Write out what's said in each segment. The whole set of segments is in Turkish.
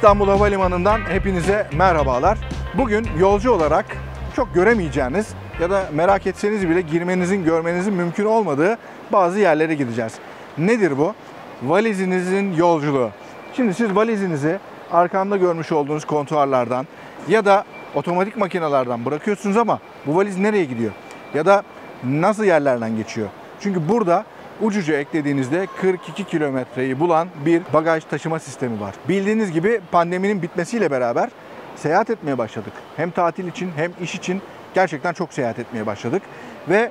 İstanbul Havalimanı'ndan hepinize merhabalar. Bugün yolcu olarak çok göremeyeceğiniz ya da merak etseniz bile girmenizin, görmenizin mümkün olmadığı bazı yerlere gideceğiz. Nedir bu? Valizinizin yolculuğu. Şimdi siz valizinizi arkamda görmüş olduğunuz kontuarlardan ya da otomatik makinelerden bırakıyorsunuz ama bu valiz nereye gidiyor? Ya da nasıl yerlerden geçiyor? Çünkü burada ucuca eklediğinizde 42 kilometreyi bulan bir bagaj taşıma sistemi var. Bildiğiniz gibi pandeminin bitmesiyle beraber seyahat etmeye başladık. Hem tatil için hem iş için gerçekten çok seyahat etmeye başladık. Ve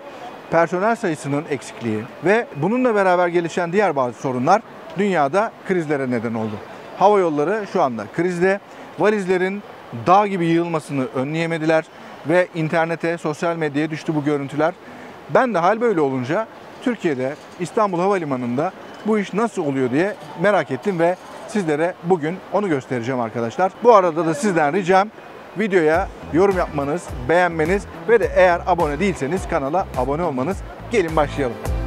personel sayısının eksikliği ve bununla beraber gelişen diğer bazı sorunlar dünyada krizlere neden oldu. Hava yolları şu anda krizde. Valizlerin dağ gibi yığılmasını önleyemediler ve internete, sosyal medyaya düştü bu görüntüler. Ben de hal böyle olunca Türkiye'de İstanbul Havalimanı'nda bu iş nasıl oluyor diye merak ettim ve sizlere bugün onu göstereceğim arkadaşlar. Bu arada da sizden ricam videoya yorum yapmanız, beğenmeniz ve de eğer abone değilseniz kanala abone olmanız. Gelin başlayalım.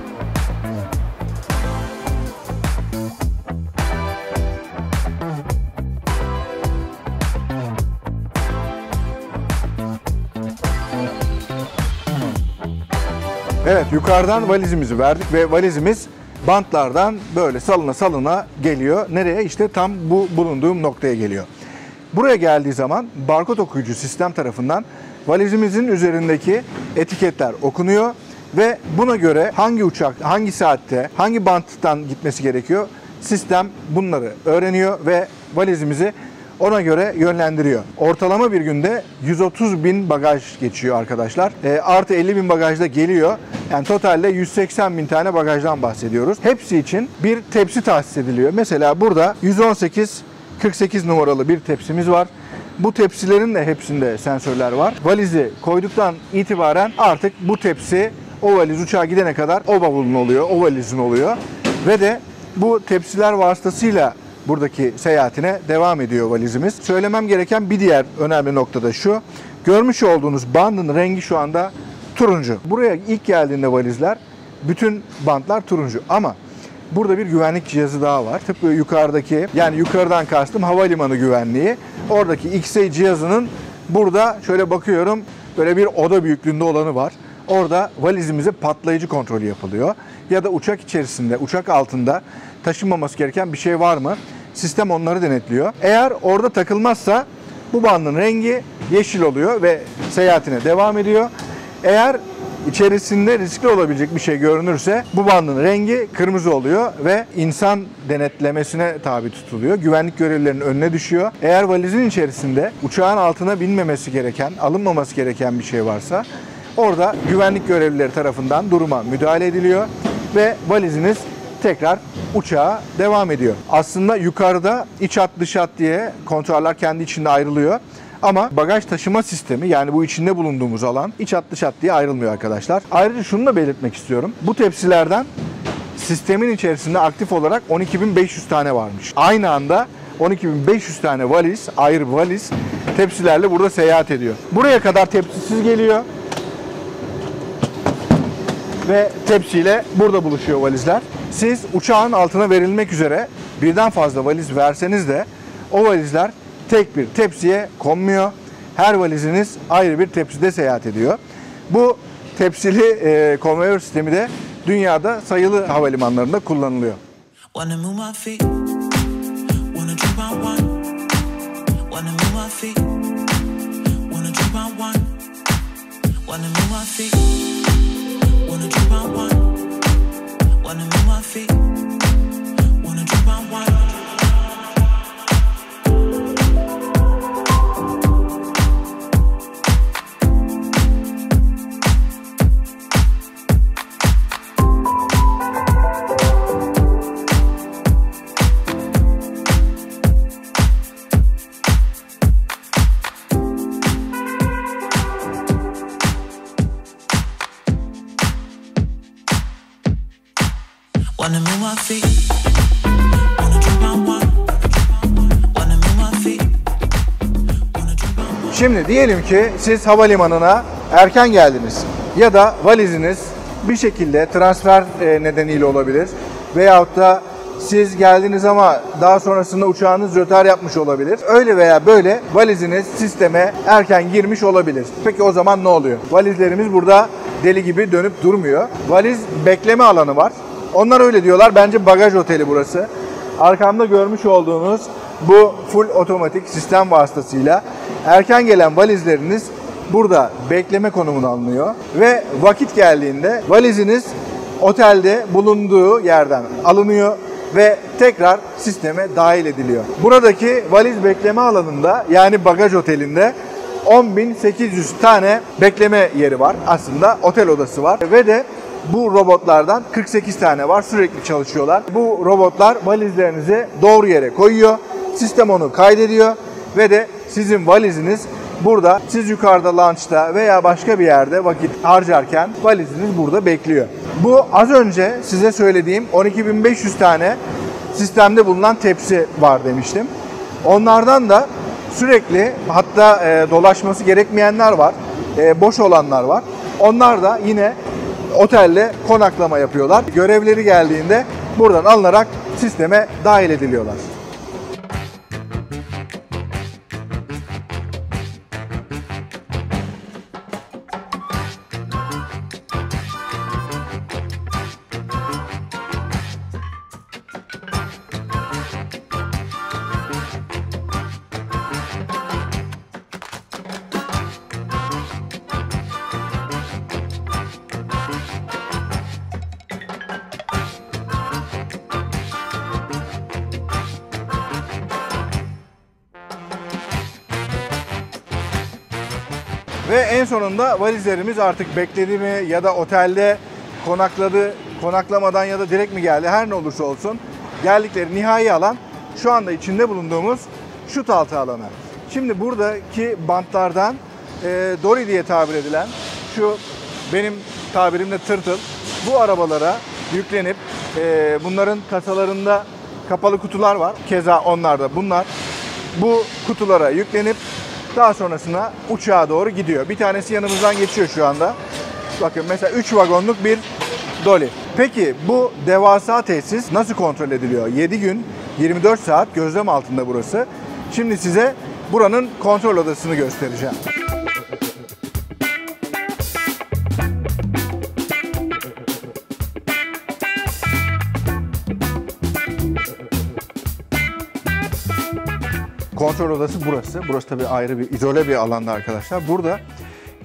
Evet yukarıdan valizimizi verdik ve valizimiz bantlardan böyle salına salına geliyor. Nereye? İşte tam bu bulunduğum noktaya geliyor. Buraya geldiği zaman barkod okuyucu sistem tarafından valizimizin üzerindeki etiketler okunuyor ve buna göre hangi uçak, hangi saatte, hangi banttan gitmesi gerekiyor sistem bunları öğreniyor ve valizimizi ona göre yönlendiriyor. Ortalama bir günde 130 bin bagaj geçiyor arkadaşlar. E, artı 50 bin bagaj da geliyor. Yani totalde 180 bin tane bagajdan bahsediyoruz. Hepsi için bir tepsi tahsis ediliyor. Mesela burada 118 48 numaralı bir tepsimiz var. Bu tepsilerin de hepsinde sensörler var. Valizi koyduktan itibaren artık bu tepsi o valiz uçağa gidene kadar o bavulun oluyor, o valizin oluyor. Ve de bu tepsiler vasıtasıyla buradaki seyahatine devam ediyor valizimiz. Söylemem gereken bir diğer önemli nokta da şu. Görmüş olduğunuz bandın rengi şu anda turuncu. Buraya ilk geldiğinde valizler bütün bantlar turuncu ama burada bir güvenlik cihazı daha var. Tıpkı yukarıdaki yani yukarıdan kastım havalimanı güvenliği. Oradaki X-ray cihazının burada şöyle bakıyorum böyle bir oda büyüklüğünde olanı var. Orada valizimize patlayıcı kontrolü yapılıyor. Ya da uçak içerisinde, uçak altında taşınmaması gereken bir şey var mı? Sistem onları denetliyor. Eğer orada takılmazsa bu bandın rengi yeşil oluyor ve seyahatine devam ediyor. Eğer içerisinde riskli olabilecek bir şey görünürse bu bandın rengi kırmızı oluyor ve insan denetlemesine tabi tutuluyor. Güvenlik görevlilerinin önüne düşüyor. Eğer valizin içerisinde uçağın altına binmemesi gereken, alınmaması gereken bir şey varsa orada güvenlik görevlileri tarafından duruma müdahale ediliyor ve valiziniz tekrar uçağa devam ediyor. Aslında yukarıda iç hat dış hat diye kontroller kendi içinde ayrılıyor. Ama bagaj taşıma sistemi yani bu içinde bulunduğumuz alan iç hat dış hat diye ayrılmıyor arkadaşlar. Ayrıca şunu da belirtmek istiyorum. Bu tepsilerden sistemin içerisinde aktif olarak 12.500 tane varmış. Aynı anda 12.500 tane valiz, ayrı valiz tepsilerle burada seyahat ediyor. Buraya kadar tepsisiz geliyor ve tepsiyle burada buluşuyor valizler. Siz uçağın altına verilmek üzere birden fazla valiz verseniz de o valizler tek bir tepsiye konmuyor. Her valiziniz ayrı bir tepside seyahat ediyor. Bu tepsili e, konveyör sistemi de dünyada sayılı havalimanlarında kullanılıyor. Wanna move my feet, wanna drink my wine. Wanna move my feet, Şimdi diyelim ki siz havalimanına erken geldiniz ya da valiziniz bir şekilde transfer e, nedeniyle olabilir veyahut da Siz geldiniz ama daha sonrasında uçağınız rötar yapmış olabilir. Öyle veya böyle valiziniz sisteme erken girmiş olabilir. Peki o zaman ne oluyor? Valizlerimiz burada deli gibi dönüp durmuyor. Valiz bekleme alanı var. Onlar öyle diyorlar. Bence bagaj oteli burası. Arkamda görmüş olduğunuz bu full otomatik sistem vasıtasıyla erken gelen valizleriniz burada bekleme konumuna alınıyor ve vakit geldiğinde valiziniz otelde bulunduğu yerden alınıyor ve tekrar sisteme dahil ediliyor. Buradaki valiz bekleme alanında yani bagaj otelinde 10.800 tane bekleme yeri var. Aslında otel odası var ve de bu robotlardan 48 tane var. Sürekli çalışıyorlar. Bu robotlar valizlerinizi doğru yere koyuyor. Sistem onu kaydediyor ve de sizin valiziniz burada siz yukarıda lunchta veya başka bir yerde vakit harcarken valiziniz burada bekliyor. Bu az önce size söylediğim 12.500 tane sistemde bulunan tepsi var demiştim. Onlardan da sürekli hatta e, dolaşması gerekmeyenler var. e, boş olanlar var. Onlar da yine otelde konaklama yapıyorlar. Görevleri geldiğinde buradan alınarak sisteme dahil ediliyorlar. Ve en sonunda valizlerimiz artık bekledi mi ya da otelde konakladı, konaklamadan ya da direkt mi geldi her ne olursa olsun geldikleri nihai alan şu anda içinde bulunduğumuz şut altı alanı. Şimdi buradaki bantlardan e, Dory diye tabir edilen şu benim tabirimle tırtıl bu arabalara yüklenip e, bunların kasalarında kapalı kutular var. Keza onlarda bunlar bu kutulara yüklenip daha sonrasında uçağa doğru gidiyor. Bir tanesi yanımızdan geçiyor şu anda. Bakın mesela 3 vagonluk bir Dolly. Peki bu devasa tesis nasıl kontrol ediliyor? 7 gün 24 saat gözlem altında burası. Şimdi size buranın kontrol odasını göstereceğim. Kontrol odası burası. Burası tabii ayrı bir izole bir alanda arkadaşlar. Burada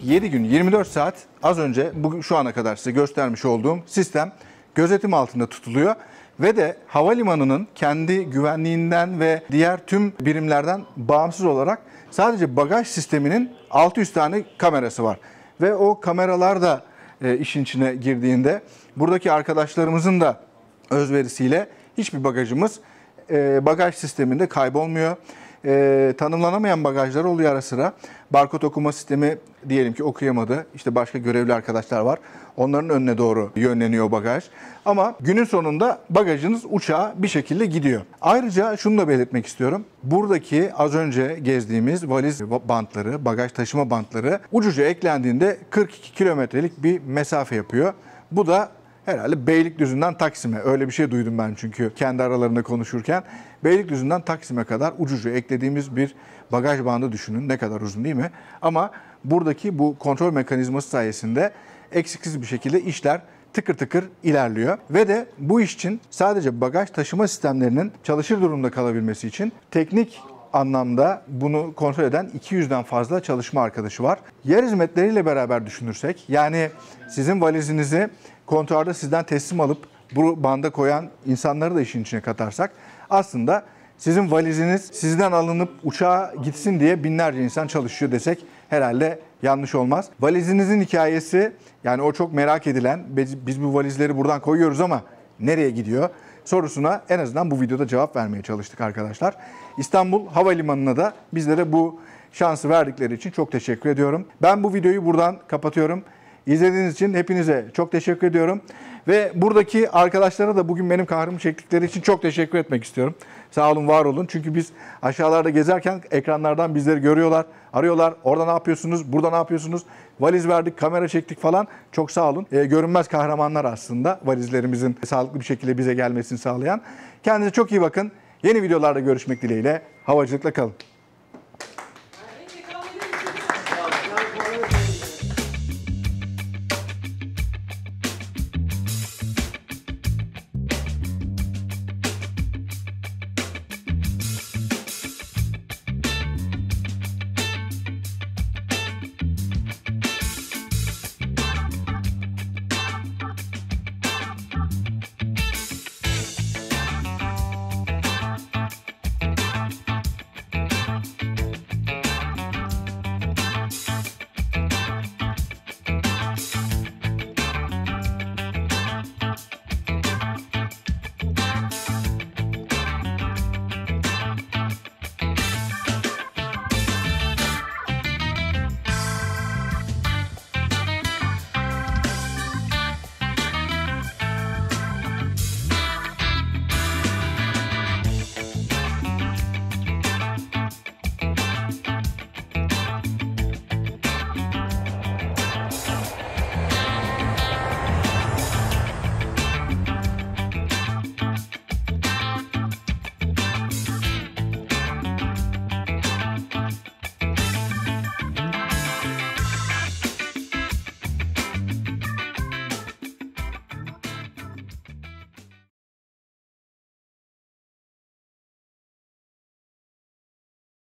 7 gün 24 saat az önce bugün şu ana kadar size göstermiş olduğum sistem gözetim altında tutuluyor ve de havalimanının kendi güvenliğinden ve diğer tüm birimlerden bağımsız olarak sadece bagaj sisteminin 600 tane kamerası var. Ve o kameralar da e, işin içine girdiğinde buradaki arkadaşlarımızın da özverisiyle hiçbir bagajımız e, bagaj sisteminde kaybolmuyor. E, tanımlanamayan bagajlar oluyor ara sıra. Barkod okuma sistemi diyelim ki okuyamadı. İşte başka görevli arkadaşlar var. Onların önüne doğru yönleniyor bagaj. Ama günün sonunda bagajınız uçağa bir şekilde gidiyor. Ayrıca şunu da belirtmek istiyorum. Buradaki az önce gezdiğimiz valiz bantları, bagaj taşıma bantları ucuca eklendiğinde 42 kilometrelik bir mesafe yapıyor. Bu da Herhalde Beylikdüzü'nden Taksim'e öyle bir şey duydum ben çünkü kendi aralarında konuşurken. Beylikdüzü'nden Taksim'e kadar ucucu eklediğimiz bir bagaj bandı düşünün. Ne kadar uzun değil mi? Ama buradaki bu kontrol mekanizması sayesinde eksiksiz bir şekilde işler tıkır tıkır ilerliyor. Ve de bu iş için sadece bagaj taşıma sistemlerinin çalışır durumda kalabilmesi için teknik anlamda bunu kontrol eden 200'den fazla çalışma arkadaşı var. Yer hizmetleriyle beraber düşünürsek yani sizin valizinizi kontuarda sizden teslim alıp bu banda koyan insanları da işin içine katarsak aslında sizin valiziniz sizden alınıp uçağa gitsin diye binlerce insan çalışıyor desek herhalde yanlış olmaz. Valizinizin hikayesi yani o çok merak edilen biz biz bu valizleri buradan koyuyoruz ama nereye gidiyor sorusuna en azından bu videoda cevap vermeye çalıştık arkadaşlar. İstanbul Havalimanı'na da bizlere bu şansı verdikleri için çok teşekkür ediyorum. Ben bu videoyu buradan kapatıyorum. İzlediğiniz için hepinize çok teşekkür ediyorum. Ve buradaki arkadaşlara da bugün benim kahrımı çektikleri için çok teşekkür etmek istiyorum. Sağ olun, var olun. Çünkü biz aşağılarda gezerken ekranlardan bizleri görüyorlar, arıyorlar. Orada ne yapıyorsunuz, burada ne yapıyorsunuz? Valiz verdik, kamera çektik falan. Çok sağ olun. Ee, görünmez kahramanlar aslında valizlerimizin sağlıklı bir şekilde bize gelmesini sağlayan. Kendinize çok iyi bakın. Yeni videolarda görüşmek dileğiyle. Havacılıkla kalın.